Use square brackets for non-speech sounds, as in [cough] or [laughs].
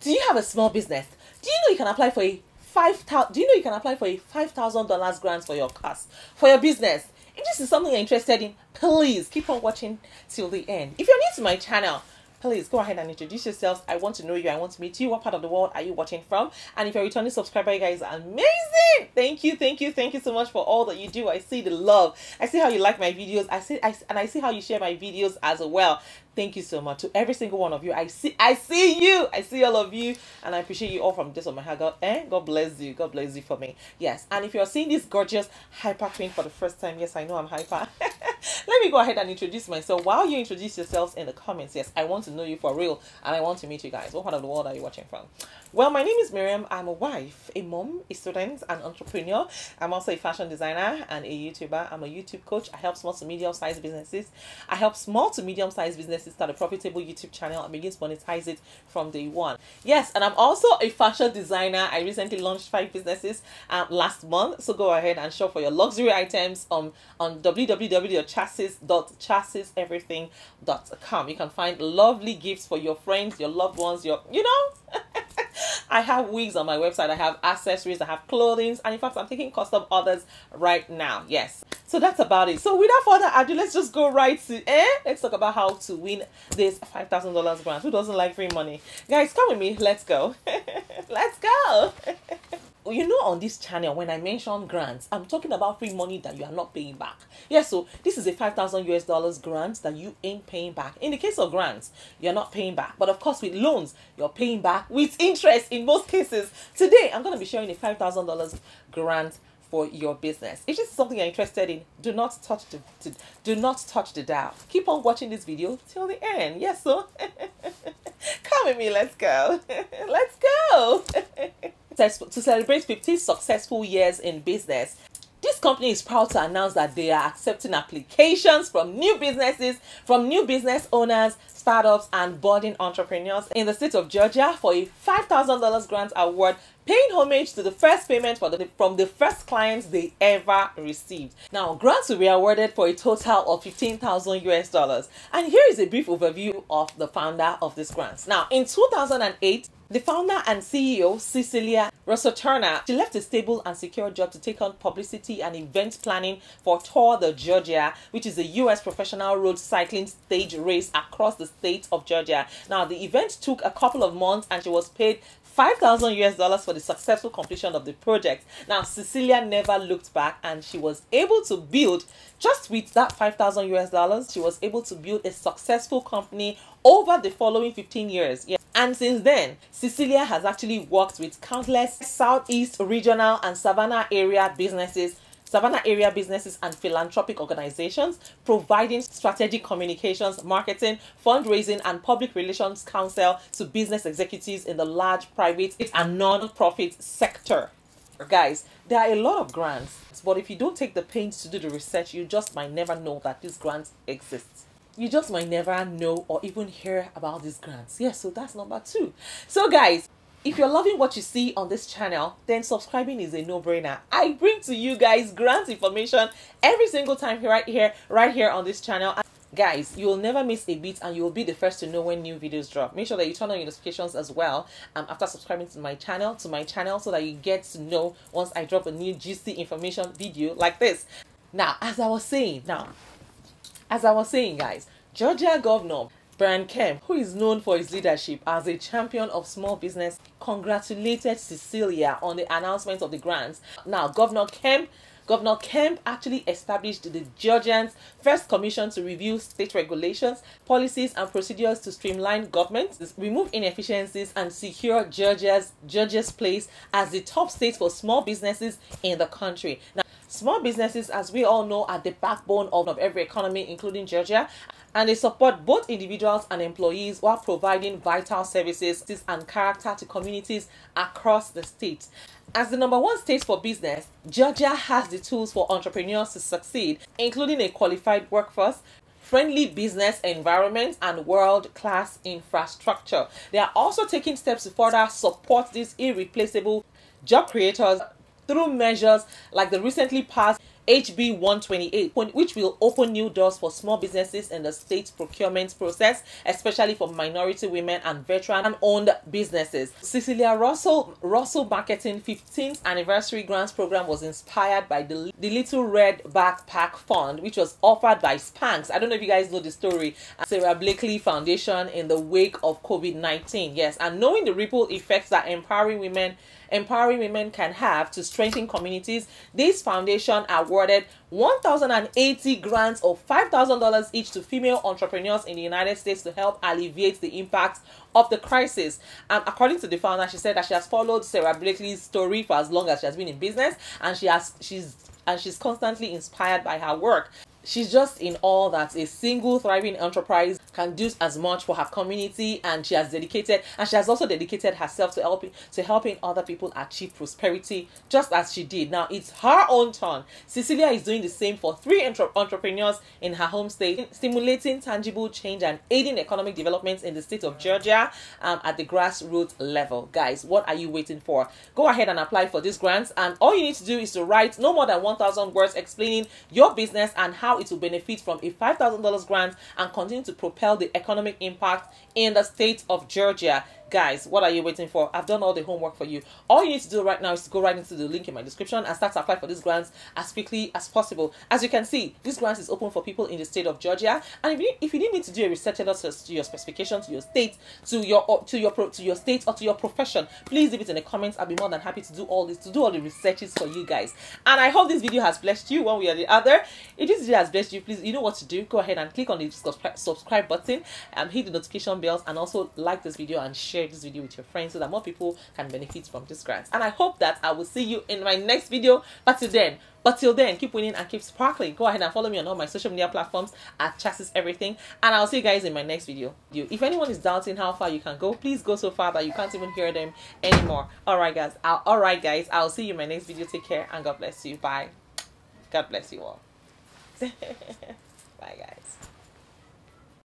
Do you have a small business? Do you know you can apply for a five thousand? Do you know you can apply for a five thousand dollars grant for your cost for your business? If this is something you're interested in, please keep on watching till the end. If you're new to my channel, please go ahead and introduce yourselves. I want to know you. I want to meet you. What part of the world are you watching from? And if you're a returning subscriber, you guys are amazing. Thank you, thank you, thank you so much for all that you do. I see the love. I see how you like my videos. I see, I, and I see how you share my videos as well. Thank you so much to every single one of you. I see, I see you. I see all of you, and I appreciate you all from just on my heart. God, eh? God bless you. God bless you for me. Yes. And if you're seeing this gorgeous hyper queen for the first time, yes, I know I'm hyper. [laughs] Let me go ahead and introduce myself. While you introduce yourselves in the comments, yes, I want to know you for real, and I want to meet you guys. What part of the world are you watching from? Well, my name is Mariam. I'm a wife, a mom, a student, an entrepreneur. I'm also a fashion designer and a YouTuber. I'm a YouTube coach. I help small to medium sized businesses. I help small to medium sized businesses start a profitable YouTube channel and begin to monetize it from day one. Yes, and I'm also a fashion designer. I recently launched five businesses um, last month. So go ahead and shop for your luxury items um, on www.chasis.chasiseverything.com. You can find lovely gifts for your friends, your loved ones, your, you know. [laughs] I have wigs on my website. I have accessories. I have clothing. And in fact, I'm taking custom orders right now. Yes. So that's about it. So without further ado, let's just go right to eh? Let's talk about how to win this $5,000 grant. Who doesn't like free money? Guys, come with me. Let's go. [laughs] let's go. [laughs] you know on this channel when i mention grants i'm talking about free money that you are not paying back yes so this is a 5000 us dollars grant that you ain't paying back in the case of grants you're not paying back but of course with loans you're paying back with interest in most cases today i'm going to be sharing a 5000 dollars grant for your business. If this is something you're interested in, do not touch the to, do not touch the dial. Keep on watching this video till the end. Yes, so [laughs] come with me. Let's go. [laughs] let's go to celebrate 15 successful years in business. This company is proud to announce that they are accepting applications from new businesses, from new business owners, startups, and budding entrepreneurs in the state of Georgia for a $5,000 grant award paying homage to the first payment the, from the first clients they ever received. Now, grants will be awarded for a total of 15,000 US dollars. And here is a brief overview of the founder of this grant. Now, in 2008, the founder and CEO, Cecilia Russo Turner, she left a stable and secure job to take on publicity and event planning for Tour de Georgia, which is a U.S. professional road cycling stage race across the state of Georgia. Now, the event took a couple of months and she was paid 5,000 US dollars for the successful completion of the project. Now, Cecilia never looked back and she was able to build, just with that 5,000 US dollars, she was able to build a successful company over the following 15 years. Yeah. And since then, Cecilia has actually worked with countless Southeast regional and Savannah area businesses Savannah area businesses and philanthropic organizations providing strategic communications, marketing, fundraising, and public relations counsel to business executives in the large private and non-profit sector. Guys, there are a lot of grants, but if you don't take the pains to do the research, you just might never know that these grants exist you just might never know or even hear about these grants. Yes, so that's number two. So, guys, if you're loving what you see on this channel, then subscribing is a no-brainer. I bring to you guys grant information every single time right here, right here on this channel. Guys, you will never miss a beat and you will be the first to know when new videos drop. Make sure that you turn on your notifications as well um, after subscribing to my channel, to my channel, so that you get to know once I drop a new GC information video like this. Now, as I was saying, now, as I was saying, guys, Georgia Governor Brian Kemp, who is known for his leadership as a champion of small business, congratulated Cecilia on the announcement of the grants. Now, Governor Kemp Governor Kemp actually established the Georgians' first commission to review state regulations, policies, and procedures to streamline government, remove inefficiencies, and secure Georgia's Georgia's place as the top state for small businesses in the country. Now, small businesses, as we all know, are the backbone of, of every economy, including Georgia and they support both individuals and employees while providing vital services and character to communities across the state. As the number one state for business, Georgia has the tools for entrepreneurs to succeed, including a qualified workforce, friendly business environment, and world class infrastructure. They are also taking steps to further support these irreplaceable job creators through measures like the recently passed HB 128, which will open new doors for small businesses in the state procurement process, especially for minority women and veteran owned businesses. Cecilia Russo Russo Marketing 15th anniversary grants program was inspired by the, the Little Red Backpack Fund, which was offered by Spanx. I don't know if you guys know the story. Uh, Sara Blakely Foundation in the wake of COVID 19. Yes, and knowing the ripple effects that empowering women empowering women can have to strengthen communities, this foundation awarded 1,080 grants of $5,000 each to female entrepreneurs in the United States to help alleviate the impact of the crisis. And according to the founder, she said that she has followed Sara Blakely's story for as long as she has been in business, and she has she's and she's constantly inspired by her work. She's just in all that a single thriving enterprise can do as much for her community and she has dedicated and she has also dedicated herself to helping to helping other people achieve prosperity just as she did. Now it's her own turn. Cecilia is doing the same for three entre- entrepreneurs in her home state, stimulating tangible change and aiding economic development in the state of Georgia um, at the grassroots level. Guys, what are you waiting for? Go ahead and apply for these grants and all you need to do is to write no more than 1000 words explaining your business and how it will benefit from a $5,000 grant and continue to propel the economic impact in the state of Georgia guys what are you waiting for? I've done all the homework for you. All you need to do right now is to go right into the link in my description and start to apply for these grants as quickly as possible. As you can see this grant is open for people in the state of georgia. And if you, if you need me to do a research to your specifications to your state to your to your to your state or to your profession please leave it in the comments. I'll be more than happy to do all this to do all the researches for you guys. And i hope this video has blessed you one way or the other. If this video has blessed you please you know what to do. Go ahead and click on the subscribe button. And hit the notification bells and also like this video and share share this video with your friends so that more people can benefit from this grant. And I hope that I will see you in my next video. But till then, but till then, keep winning and keep sparkling. Go ahead and follow me on all my social media platforms at Chasis Everything. And I'll see you guys in my next video. If anyone is doubting how far you can go, please go so far that you can't even hear them anymore. Alright guys. I'll, Alright guys. I'll see you in my next video. Take care and God bless you. Bye. God bless you all. [laughs] Bye guys.